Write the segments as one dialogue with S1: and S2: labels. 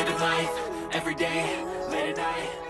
S1: Living life, every day, late
S2: at
S1: night.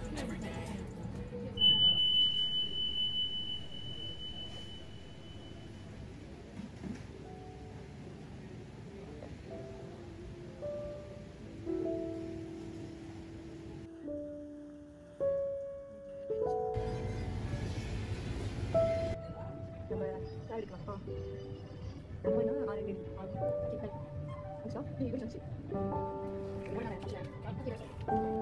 S2: 딸이니까. 어. 어머니는 아이들 아, 기타. 그렇죠? 이거 좋지. 얼마나 잘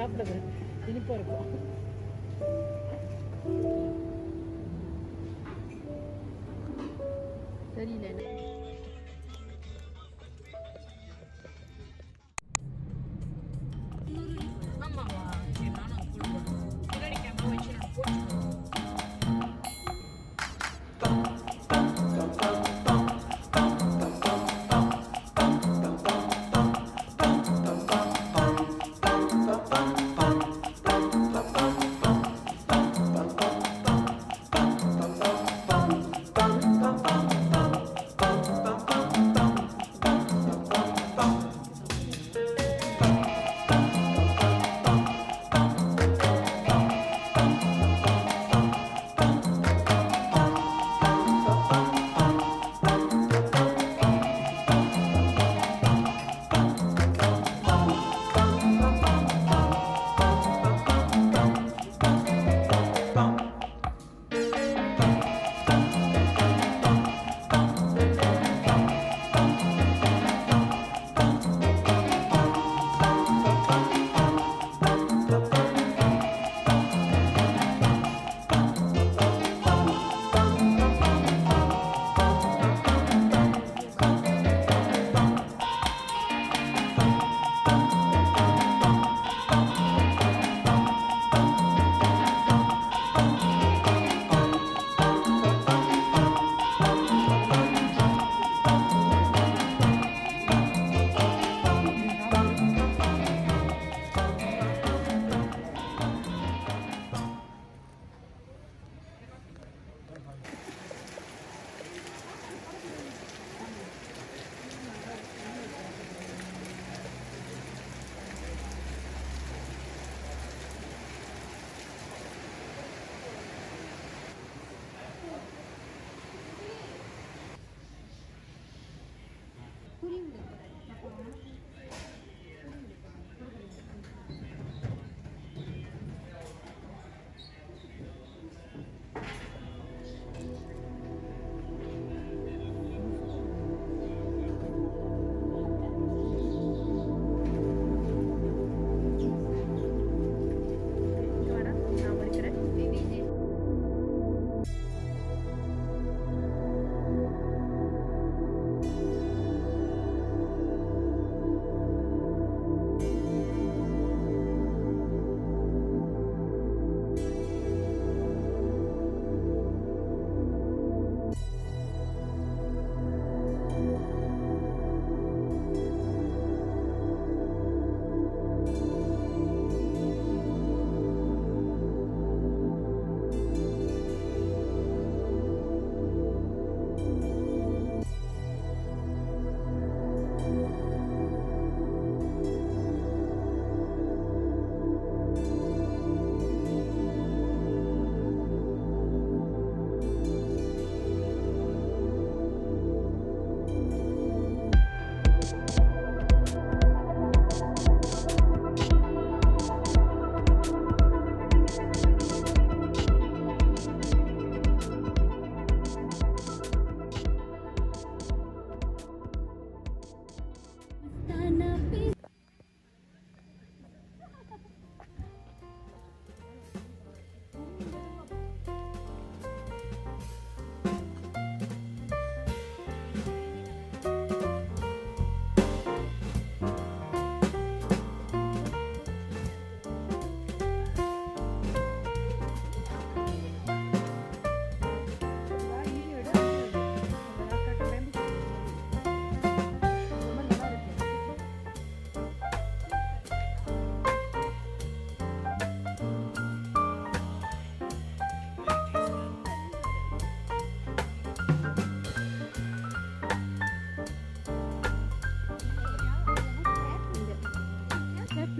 S2: சாப்பிடுது. இனிப்பாக இருக்கும். தெரியல.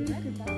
S2: Thank you.